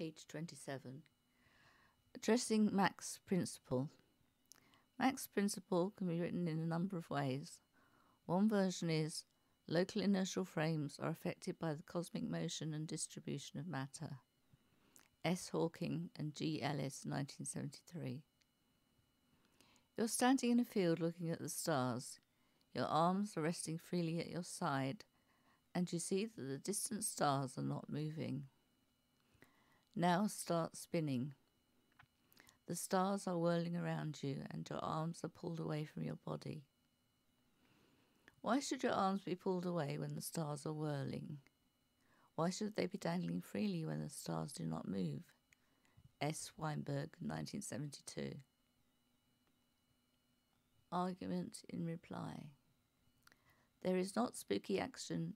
page 27. Addressing Mach's principle. Mach's principle can be written in a number of ways. One version is local inertial frames are affected by the cosmic motion and distribution of matter. S. Hawking and G. Ellis, 1973. You're standing in a field looking at the stars. Your arms are resting freely at your side, and you see that the distant stars are not moving. Now start spinning. The stars are whirling around you, and your arms are pulled away from your body. Why should your arms be pulled away when the stars are whirling? Why should they be dangling freely when the stars do not move? S. Weinberg, 1972. Argument in reply. There is not spooky action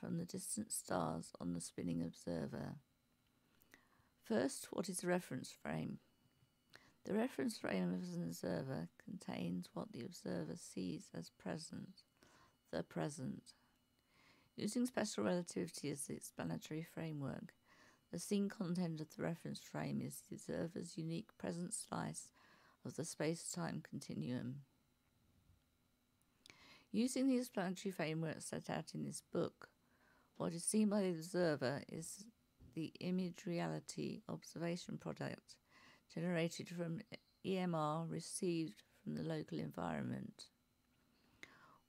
from the distant stars on the spinning observer. First, what is a reference frame? The reference frame of an observer contains what the observer sees as present, the present. Using special relativity as the explanatory framework, the scene content of the reference frame is the observer's unique present slice of the space time continuum. Using the explanatory framework set out in this book, what is seen by the observer is the image reality observation product generated from EMR received from the local environment.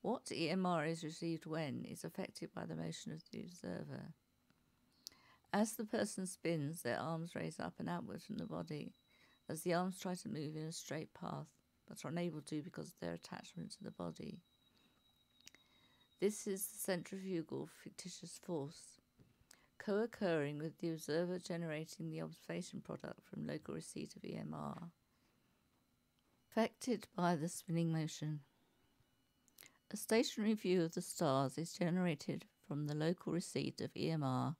What EMR is received when is affected by the motion of the observer. As the person spins, their arms raise up and outward from the body, as the arms try to move in a straight path, but are unable to because of their attachment to the body. This is the centrifugal fictitious force, co occurring with the observer generating the observation product from local receipt of EMR, affected by the spinning motion. A stationary view of the stars is generated from the local receipt of EMR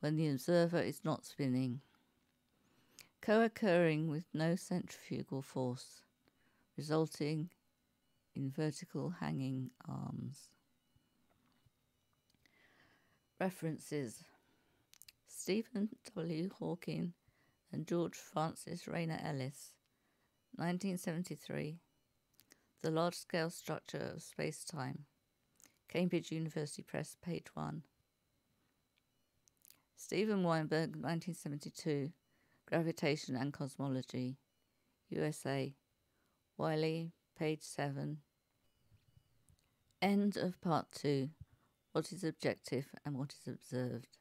when the observer is not spinning, co occurring with no centrifugal force, resulting in vertical hanging arms. References Stephen W. Hawking and George Francis Rayner Ellis, 1973. The Large Scale Structure of Space Time. Cambridge University Press, page 1. Steven Weinberg, 1972. Gravitation and Cosmology. USA. Wiley, page 7. End of part 2. What is objective and what is observed?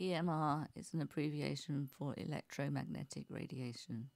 EMR is an abbreviation for electromagnetic radiation.